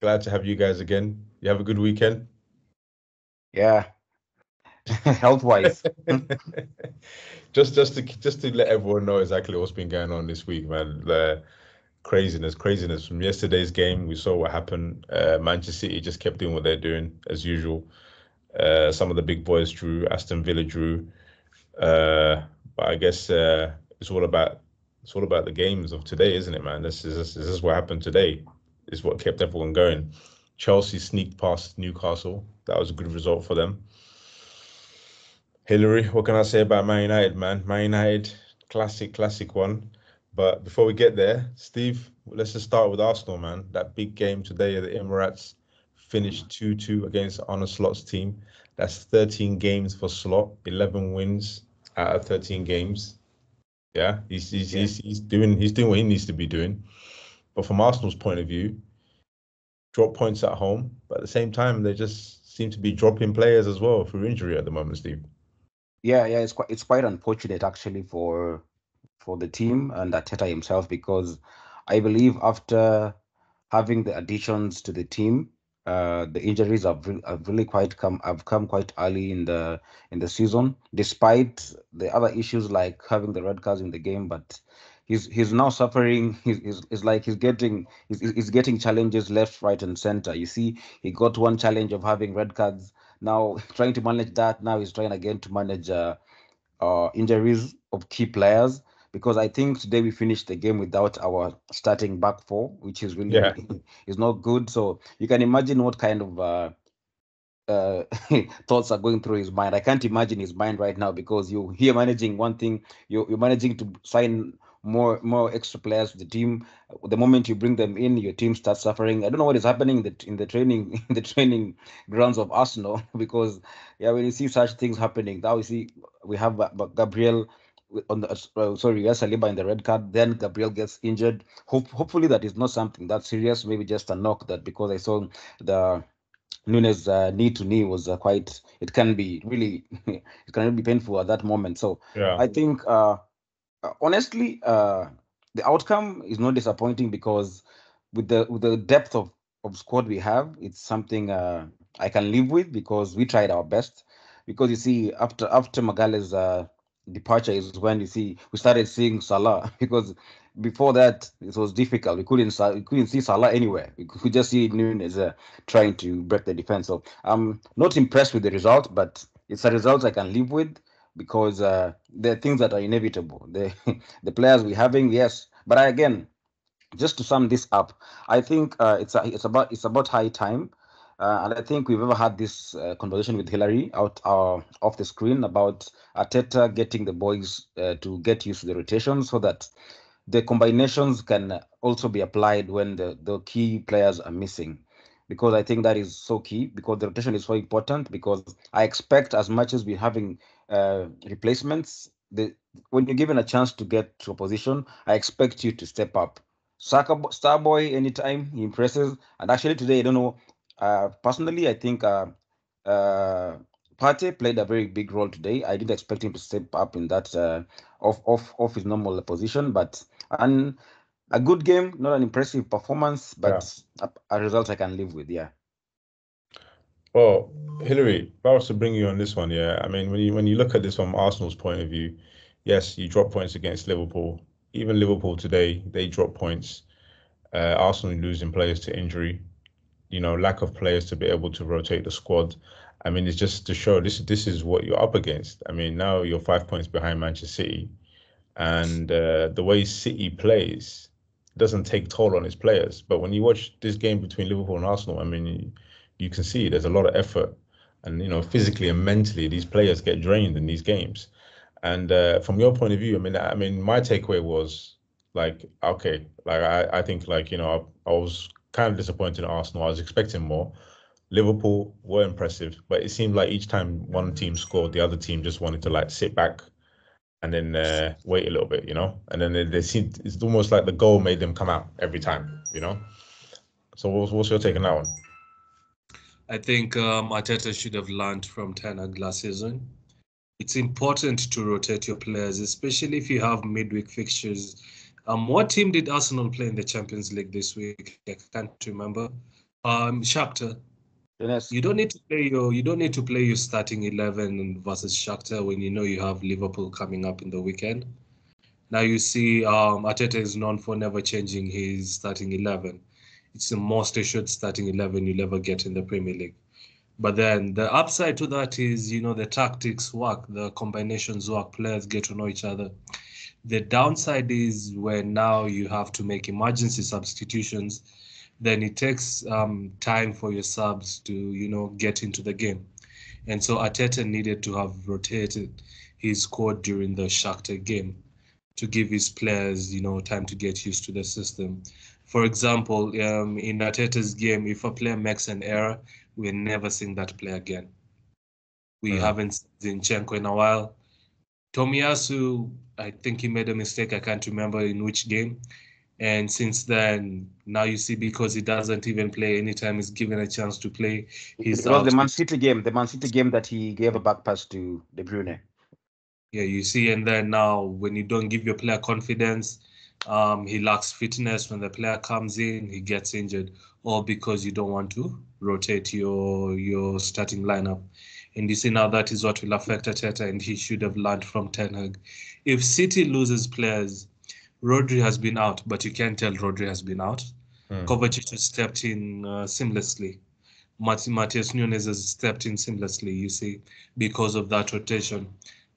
Glad to have you guys again. You have a good weekend. Yeah, health wise. just just to just to let everyone know exactly what's been going on this week, man. The craziness, craziness from yesterday's game. We saw what happened. Uh, Manchester City just kept doing what they're doing as usual. Uh, some of the big boys drew. Aston Villa drew. Uh, but I guess uh, it's all about it's all about the games of today, isn't it, man? This is this, this is what happened today. Is what kept everyone going. Chelsea sneaked past Newcastle. That was a good result for them. Hillary, what can I say about Man United, man? Man United, classic, classic one. But before we get there, Steve, let's just start with Arsenal, man. That big game today at the Emirates finished 2 2 against Arne Slot's team. That's 13 games for Slot, 11 wins out of 13 games. Yeah, he's he's, yeah. he's he's doing he's doing what he needs to be doing. But from Arsenal's point of view, drop points at home, but at the same time, they just seem to be dropping players as well through injury at the moment, Steve. Yeah, yeah, it's quite it's quite unfortunate actually for for the team and Arteta himself because I believe after having the additions to the team, uh, the injuries have, re- have really quite come have come quite early in the in the season, despite the other issues like having the red cards in the game. But he's he's now suffering. He's, he's, he's like he's getting he's, he's getting challenges left, right, and center. You see, he got one challenge of having red cards now trying to manage that. Now he's trying again to manage uh, uh, injuries of key players because I think today we finished the game without our starting back four, which is really yeah. is not good. So you can imagine what kind of uh, uh, thoughts are going through his mind. I can't imagine his mind right now because you here managing one thing, you you're managing to sign more more extra players to the team. The moment you bring them in, your team starts suffering. I don't know what is happening in the, in the training in the training grounds of Arsenal because yeah, when you see such things happening, now we see we have uh, Gabriel on the uh, sorry, yes, Saliba in the red card. Then Gabriel gets injured. Hope, hopefully that is not something that serious. Maybe just a knock. That because I saw the Nunez uh, knee to knee was uh, quite. It can be really, it can be painful at that moment. So yeah. I think uh, uh, honestly, uh, the outcome is not disappointing because with the with the depth of, of squad we have, it's something uh, I can live with because we tried our best. Because you see, after after Magalhaes uh, departure is when you see we started seeing Salah because before that it was difficult. We couldn't we couldn't see Salah anywhere. We could just see Nunez uh, trying to break the defense. So I'm not impressed with the result, but it's a result I can live with because uh, there are things that are inevitable. The the players we're having, yes, but I, again, just to sum this up, I think uh, it's a, it's about it's about high time, uh, and I think we've ever had this uh, conversation with Hillary out uh, off the screen about Arteta getting the boys uh, to get used to the rotation so that the combinations can also be applied when the, the key players are missing because I think that is so key because the rotation is so important because I expect as much as we're having uh, replacements, the when you're given a chance to get to a position, I expect you to step up. Saka Starboy anytime he impresses, and actually today I don't know. Uh, personally, I think uh, uh, played a very big role today. I didn't expect him to step up in that uh, off off off his normal position, but and a good game, not an impressive performance, but yeah. a, a, result I can live with. Yeah. Well, Hillary, if I was to bring you on this one, yeah, I mean, when you when you look at this from Arsenal's point of view, yes, you drop points against Liverpool. Even Liverpool today, they drop points. Uh, Arsenal losing players to injury, you know, lack of players to be able to rotate the squad. I mean, it's just to show this this is what you're up against. I mean, now you're five points behind Manchester City, and uh, the way City plays, doesn't take toll on his players. But when you watch this game between Liverpool and Arsenal, I mean, you, you can see there's a lot of effort, and you know, physically and mentally, these players get drained in these games. And uh, from your point of view, I mean, I mean, my takeaway was like, okay, like I, I think like you know, I, I was kind of disappointed in Arsenal. I was expecting more. Liverpool were impressive, but it seemed like each time one team scored, the other team just wanted to like sit back and then uh, wait a little bit, you know, and then they, they seem it's almost like the goal made them come out every time, you know. So what's, what's your take on that one? I think um, Arteta should have learned from Ten Hag last season. It's important to rotate your players, especially if you have midweek fixtures. Um, what team did Arsenal play in the Champions League this week? I can't remember. Um, Shakhtar. Yes. You don't need to play your you don't need to play your starting eleven versus Shakhtar when you know you have Liverpool coming up in the weekend. Now you see um is known for never changing his starting eleven. It's the most assured starting eleven you'll ever get in the Premier League. But then the upside to that is, you know, the tactics work, the combinations work, players get to know each other. The downside is when now you have to make emergency substitutions, then it takes um, time for your subs to, you know, get into the game. And so Arteta needed to have rotated his squad during the Shakhtar game to give his players, you know, time to get used to the system. For example, um, in Arteta's game, if a player makes an error, we're never seeing that player again. We haven't seen Zinchenko in a while. Tomiyasu, I think he made a mistake. I can't remember in which game. And since then, now you see because he doesn't even play anytime he's given a chance to play, he's it was the Man City game, the Man City game that he gave a back pass to De Bruyne. Yeah, you see, and then now when you don't give your player confidence, um, he lacks fitness. When the player comes in, he gets injured, all because you don't want to rotate your your starting lineup. And you see now that is what will affect Arteta, and he should have learned from Ten Hag. If City loses players, Rodri has been out, but you can't tell Rodri has been out. Hmm. Kovacic has stepped in uh, seamlessly. Mat- Matheus Nunes has stepped in seamlessly, you see, because of that rotation.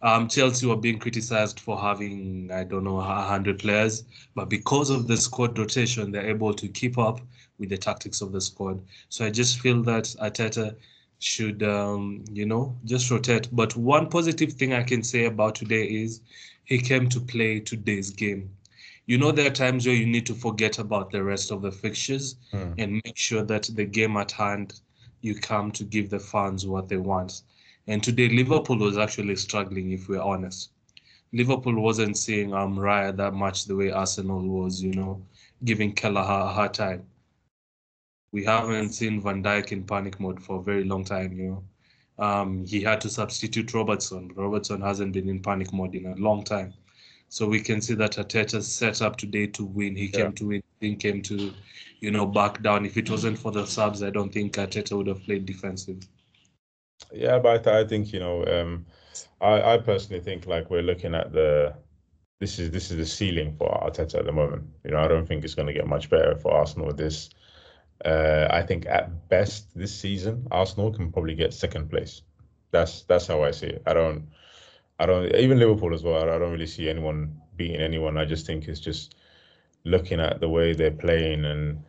Um, Chelsea were being criticized for having, I don't know, 100 players, but because of the squad rotation, they're able to keep up with the tactics of the squad. So I just feel that Arteta should, um, you know, just rotate. But one positive thing I can say about today is he came to play today's game. You know, there are times where you need to forget about the rest of the fixtures Hmm. and make sure that the game at hand, you come to give the fans what they want. And today, Liverpool was actually struggling, if we're honest. Liverpool wasn't seeing um, Raya that much the way Arsenal was, you know, giving Kelleher a hard time. We haven't seen Van Dijk in panic mode for a very long time, you know. Um, he had to substitute Robertson. Robertson hasn't been in panic mode in a long time. So we can see that Arteta set up today to win. He Yeah. came to win. He came to, you know, back down. If it wasn't for the subs, I don't think Arteta would have played defensive. Yeah, but I, th- I think you know, um, I, I personally think like we're looking at the this is this is the ceiling for Arteta at the moment. You know, I don't think it's going to get much better for Arsenal with this. Uh, I think at best this season, Arsenal can probably get second place. That's that's how I see it. I don't, I don't even Liverpool as well. I don't really see anyone beating anyone. I just think it's just looking at the way they're playing and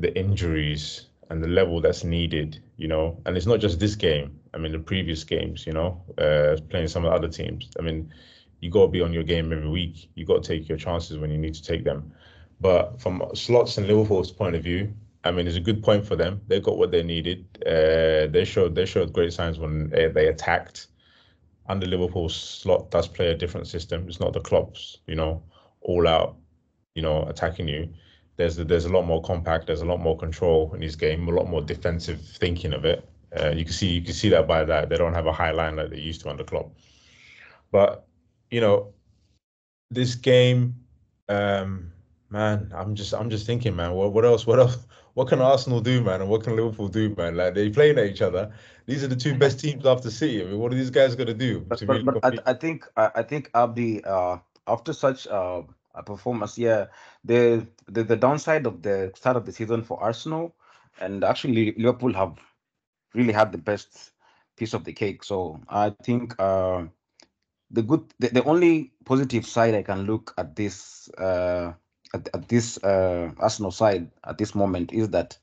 the injuries and the level that's needed, you know. And it's not just this game. I mean, the previous games, you know, uh, playing some of the other teams. I mean, you got to be on your game every week. You got to take your chances when you need to take them. But from Slots and Liverpool's point of view, I mean, it's a good point for them. They got what they needed. Uh, they showed they showed great signs when uh, they attacked. Under Liverpool, Slot does play a different system. It's not the Klopp's, you know, all out, you know, attacking you there's there's a lot more compact. There's a lot more control in his game. A lot more defensive thinking of it. Uh, you can see you can see that by that they don't have a high line like they used to under Klopp. But you know, this game, um, man, I'm just I'm just thinking, man, what what else? What else? What can Arsenal do, man, and what can Liverpool do, man? Like they playing at each other. These are the two best teams after City. I mean, what are these guys gonna do But to but, but? I, I think I, I think Abdi uh after such uh, a performance, yeah, the, the the downside of the start of the season for Arsenal and actually Liverpool have really had the best piece of the cake. So I think uh the good the, the only positive side I can look at this uh at, at this uh Arsenal side at this moment is that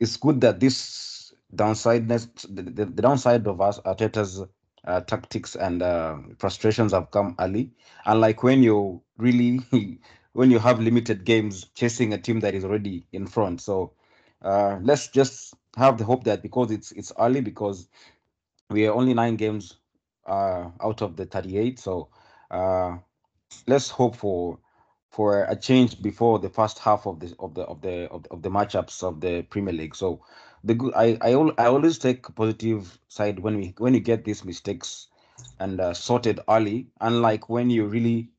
it's good that this downsideness the, the, the downside of us Arteta's uh, tactics and uh, frustrations have come early. Unlike when you really when you have limited games chasing a team that is already in front. So uh, let's just have the hope that because it's it's early because we are only nine games uh, out of the 38 so uh, let's hope for for a change before the first half of the of the of the of the, of the matchups of the Premier League. So the good I I, al- I always take positive side when we when you get these mistakes and uh, sorted early, unlike when you really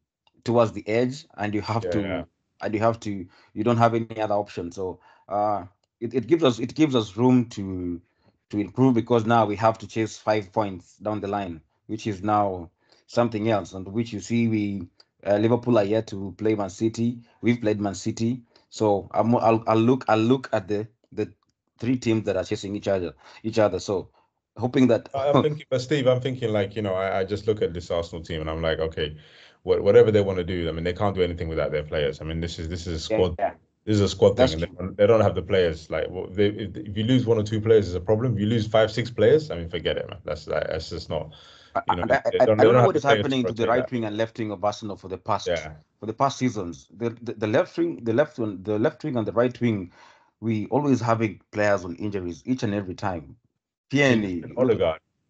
towards the edge and you have Yeah, to yeah. and you have to you don't have any other option. So uh it, it gives us it gives us room to to improve because now we have to chase five points down the line, which is now something else, and which you see we uh, Liverpool are yet to play Man City. We've played Man City, so I'm, I'll I'll look I'll look at the the three teams that are chasing each other each other. So hoping that I'm thinking, but Steve, I'm thinking like you know, I, I just look at this Arsenal team and I'm like, okay, what, whatever they want to do, I mean, they can't do anything without their players. I mean, this is this is a squad. yeah, This is a squad That's thing, and they don't, they don't have the players. Like, well, they, if, if you lose one or two players, is a problem. If you lose five, six players, I mean, forget it, man. That's like, that's just not. I, You know, I, I, I don't- don't don't know have what the to happening to the right that. wing and left wing of Arsenal for the past Yeah, for the past seasons. The, the the left wing, the left one, the left wing and the right wing, we always having players on injuries each and every time. Tierney, and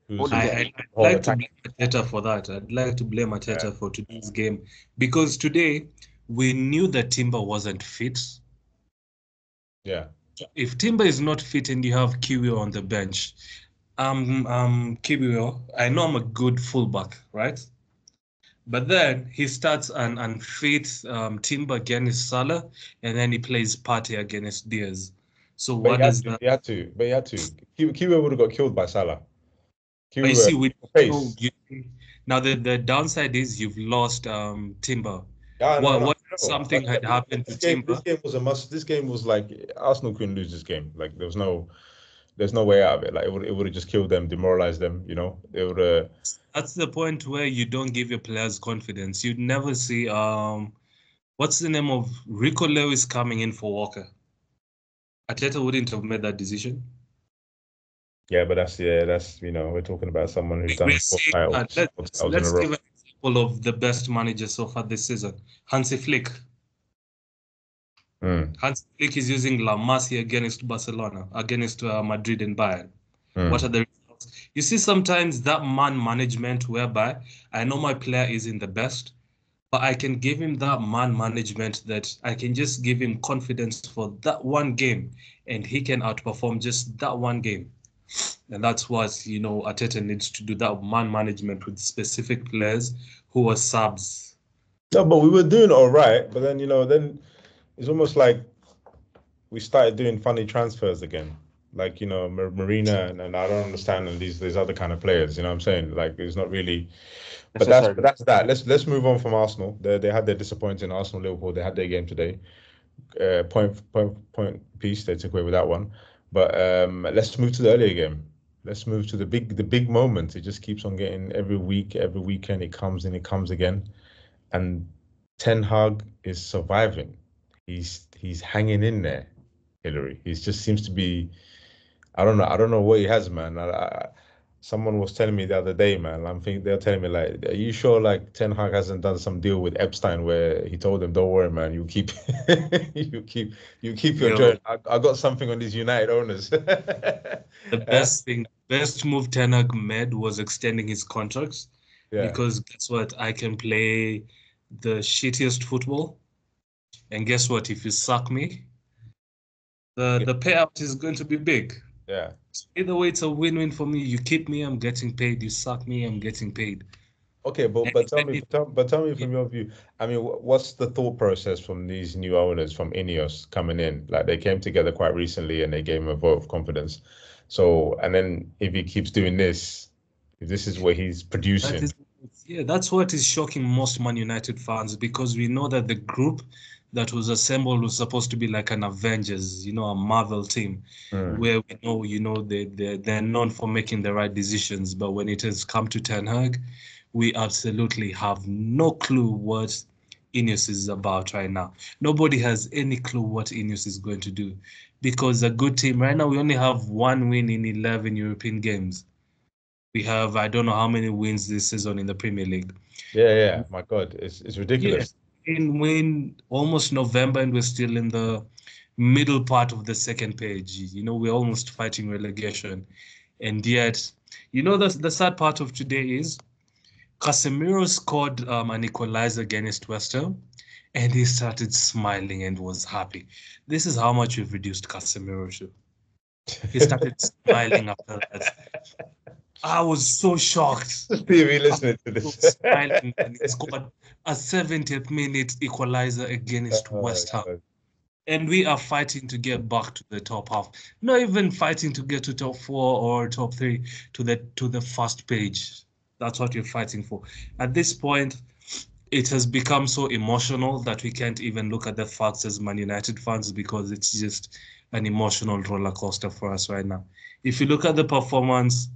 who's I, Yeah. I, I'd oh, like to blame Arteta for that. I'd like to blame Arteta for today's game because today we knew that Timber wasn't fit. yeah, If Timber is not fit and you have Kiwi on the bench, um, um, Kiwi, I know I'm a good fullback, right? But then he starts an unfit um, Timber against Salah, and then he plays Partey against Diaz. So but what he had, does to, that? he had to, but he had to. Ki- would have got killed by Salah. I see. We pace. you, now the, the downside is you've lost um, Timber. Yeah, What- no, what no. something had happened This to game, this Timber? game was a must. This game was like Arsenal couldn't lose this game. Like there was no, there's no way out of it. Like it would, it would have just killed them, demoralized them. You know, it would have. That's the point where you don't give your players confidence. You'd never see um, what's the name of Rico Lewis coming in for Walker. Arteta wouldn't have made that decision. Yeah, but that's yeah, that's you know, we're talking about someone who's done four titles, that. four Let's, titles let's in a row. give an example of the best manager so far this season, Hansi Flick. Mm, Hansi Flick is using La Masia against Barcelona, against uh, Madrid and Bayern. mm. What are the results? You see, sometimes that man management, whereby I know my player isn't the best, but I can give him that man management that I can just give him confidence for that one game, and he can outperform just that one game. And that's what you know Arteta needs to do that man management with specific players who are subs. No, but we were doing all right. But then you know, then it's almost like we started doing funny transfers again. Like you know, Merino and, and I don't understand and these these other kind of players. You know what I'm saying? Like it's not really. But that's but that's that. Let's let's move on from Arsenal. They they had their disappointing Arsenal Liverpool. They had their game today. Uh, point point point piece. They took away with that one. But um, let's move to the earlier game. Let's move to the big the big moment. It just keeps on getting every week, every weekend. It comes and it comes again, and Ten Hag is surviving. He's he's hanging in there. Hillary. He just seems to be. I don't know. I don't know what he has, man. I, I, someone was telling me the other day, man. I'm thinking they're telling me like, are you sure like Ten Hag hasn't done some deal with Epstein where he told him, "Don't worry, man. You keep, you keep, you keep your Yo. journey. I, I got something on these United owners." The best thing, best move Ten Hag made was extending his contracts. yeah. because guess what? I can play the shittiest football, and guess what? If you suck me, the Yeah. the payout is going to be big. yeah. Either way, it's a win-win for me. You keep me, I'm getting paid. You suck me, I'm getting paid. Okay, but but tell me, tell, but tell me from your view. I mean, what's the thought process from these new owners from Ineos coming in? Like they came together quite recently and they gave him a vote of confidence. So, and then if he keeps doing this, if this is what he's producing, is, yeah, that's what is shocking most Man United fans because we know that the group that was assembled was supposed to be like an Avengers, you know, a Marvel team. Mm, where we know, you know, they, they, they're known for making the right decisions. But when it has come to Ten Hag, we absolutely have no clue what Ineos is about right now. Nobody has any clue what Ineos is going to do because a good team right now, we only have one win in 11 European games. We have, I don't know how many wins this season in the Premier League. yeah, yeah. My God, it's it's ridiculous. In win almost November and we're still in the middle part of the second page. You know, we're almost fighting relegation. And yet, you know, the, the sad part of today is Casemiro scored um, an equalizer against West Ham and he started smiling and was happy. This is how much we've reduced Casemiro to. He started smiling after that. I was so shocked. Stevie, listening to this. he scored a 70th minute equalizer against Oh, West Ham. God. and we are fighting to get back to the top half. Not even fighting to get to top four or top three to the to the first page. That's what we're fighting for. At this point, it has become so emotional that we can't even look at the facts as Man United fans because it's just an emotional roller coaster for us right now. If you look at the performance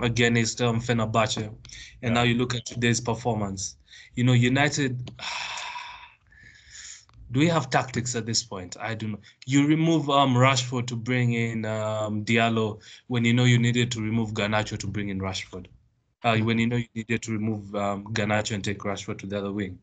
against um, Fenerbahce, and Yeah. now you look at today's performance, you know, United. Do we have tactics at this point? I don't know. You remove um Rashford to bring in um Diallo when you know you needed to remove Garnacho to bring in Rashford. Uh, when you know you needed to remove um, Garnacho and take Rashford to the other wing.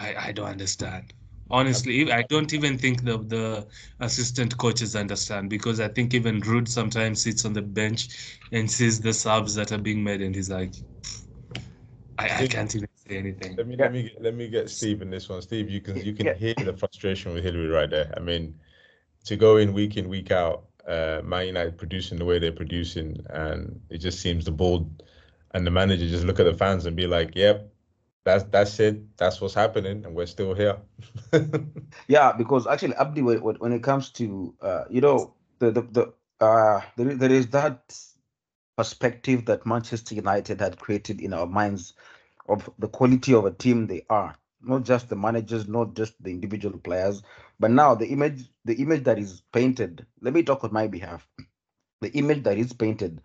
I, I don't understand. Honestly, I don't even think the the assistant coaches understand because I think even Ruud sometimes sits on the bench and sees the subs that are being made and he's like, I, I can't even say anything. Let me let me get, let me get Steve in this one. Steve, you can you can Yeah. hear the frustration with Hillary right there. I mean, to go in week in week out, uh, Man United producing the way they're producing, and it just seems the board and the manager just look at the fans and be like, "Yep, that's that's it. That's what's happening, and we're still here." Yeah, because actually, Abdi, when, it comes to uh, you know, the the, the uh, there, there is that perspective that Manchester United had created in our minds of the quality of a team they are, not just the managers, not just the individual players, but now the image, the image that is painted. Let me talk on my behalf. The image that is painted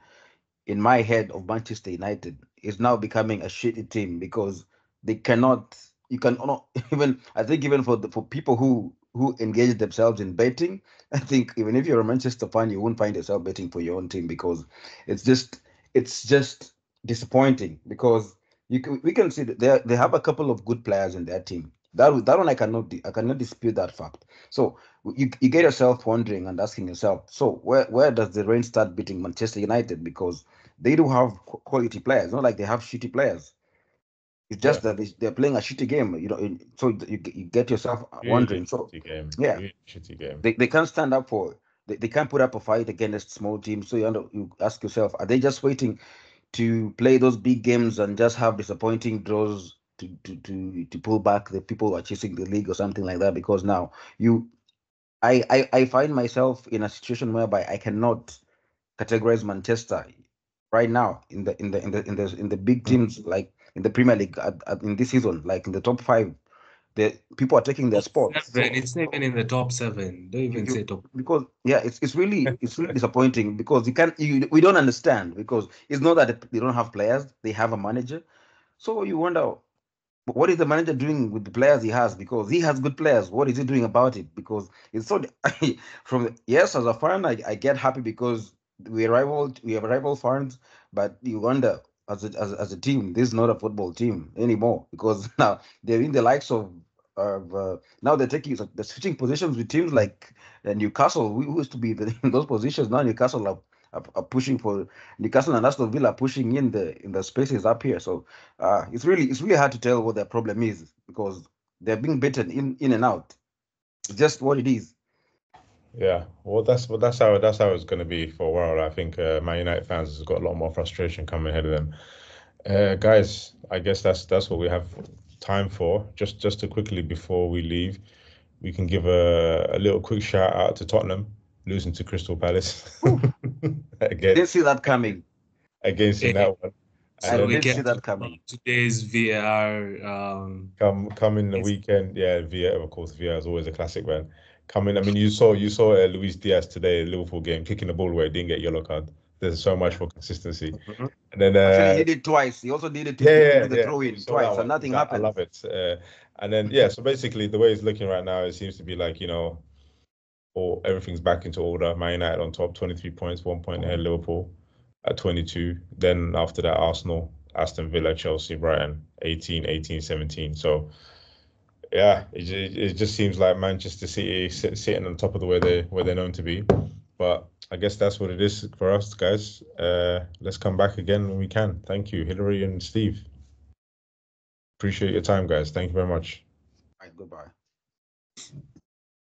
in my head of Manchester United is now becoming a shitty team because they cannot. You can not even. I think even for the for people who who engage themselves in betting, I think even if you're a Manchester fan, you won't find yourself betting for your own team because it's just it's just disappointing because you can, we can see that they they have a couple of good players in their team. That that one I cannot I cannot dispute that fact. So you, you get yourself wondering and asking yourself, so where where does the rain start beating Manchester United because they do have quality players, not like they have shitty players. It's just that they, they're playing a shitty game, you know. So you, get- you get yourself wondering. Really So game. yeah. Really shitty game. they, they can't stand up for they, they can't put up a fight against small teams. So you, under, you ask yourself, are they just waiting to play those big games and just have disappointing draws to to to, to pull back the people who are chasing the league or something like that? Because now you I, I I find myself in a situation whereby I cannot categorize Manchester right now in the in the in the in the in the big mm. teams like in the Premier League at, at, in this season, like in the top five. The people are taking their spots. So- It's not even in the top seven. Don't even you- say top. because yeah, it's it's really it's really disappointing because you can't you we don't understand because it's not that they don't have players, they have a manager. So you wonder what is the manager doing with the players he has? Because he has good players. What is he doing about it? Because it's so from yes, as a fan, I, I get happy because we rival we have rival fans, but you wonder as a, as, as a team, this is not a football team anymore because now they're in the likes of of uh, now they're taking they're switching positions with teams like uh, Newcastle, who used to be in those positions. Now Newcastle are, are, are pushing for Newcastle and Aston Villa pushing in the in the spaces up here. So uh, it's really it's really hard to tell what their problem is because they're being beaten in in and out. It's just what it is. Yeah, well, that's well, that's how that's how it's going to be for a while. I think uh, Man United fans has got a lot more frustration coming ahead of them. Uh, guys, I guess that's that's what we have time for. Just just to quickly before we leave, we can give a, a little quick shout out to Tottenham losing to Crystal Palace again Didn't see that coming. against in that one. I And then didn't see that coming. Today's VAR. Um, come come in the It's- weekend. Yeah, Via of course Via is always a classic man. Coming, I mean, you saw you saw uh, Luis Diaz today, Liverpool game, kicking the ball where away, didn't get yellow card. There's so much for consistency. Mhm. And then Actually, uh, he did it twice. He also did it to yeah, yeah, the yeah. throw in twice, and nothing I- happened. I love it. Uh, and then yeah, so basically the way it's looking right now, it seems to be like you know, all everything's back into order. Man United on top, 23 points, one point ahead of Liverpool at 22. Then after that, Arsenal, Aston Villa, Chelsea, Brighton, 18, 18, 17. So yeah, it, it just seems like Manchester City sit, sitting on top of the way they where they're known to be. But I guess that's what it is for us, guys. Uh, let's come back again when we can. Thank you, Hillary and Steve. Appreciate your time, guys. Thank you very much. Right, goodbye.